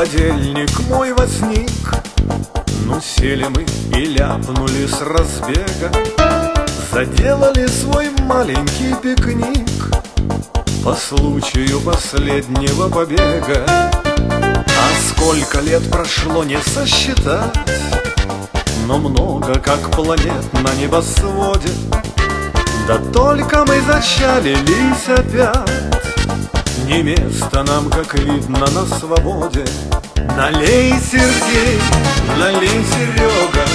Подельник мой возник. Ну сели мы и ляпнули с разбега. Заделали свой маленький пикник. По случаю последнего побега. А сколько лет прошло не сосчитать. Но много как планет на небосводе. Да только мы зачалились опять не место нам, как видно, на свободе. Налей, Сергей, налей, Серега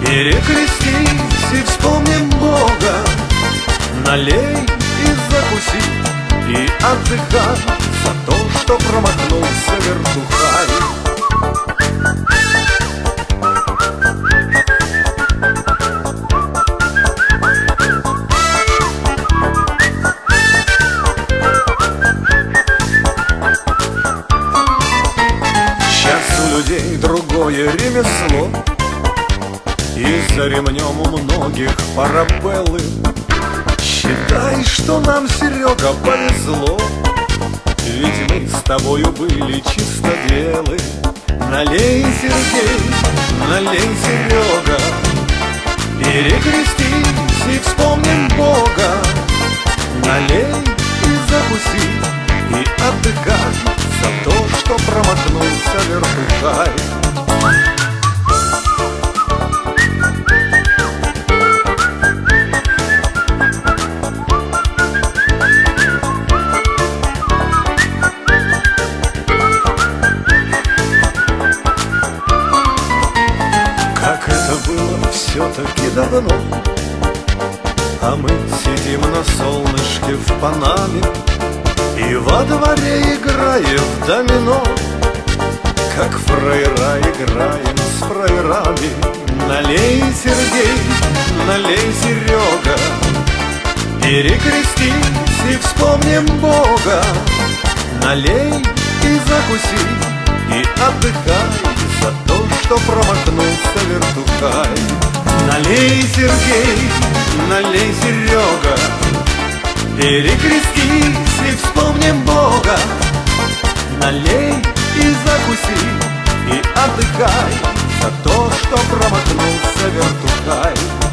Перекрестись и вспомним Бога. Налей и закуси, и отдыхай За то, что промахнулся вертухай людей другое ремесло. И за ремнем у многих парабеллы. Считай, что нам, Серега, повезло. Ведь мы с тобою были чистоделы Налей, Сергей, налей, Серега. Перекрестись и вспомним Бога. Налей и закуси, и отдыхай За то, что промахнулся вертухай Как это было все-таки давно. А мы сидим на солнышке в Панаме И во дворе играем в домино Как фраера играем с фраерами. Налей, Сергей, налей, Серега Перекрестись и вспомним Бога. Налей и закуси, и отдыхай За то, что промахнулся вертухай. Налей, Сергей, налей, Серега Перекрестись отдыхай За то, что промахнулся вертухай